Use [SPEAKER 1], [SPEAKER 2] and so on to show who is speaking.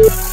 [SPEAKER 1] you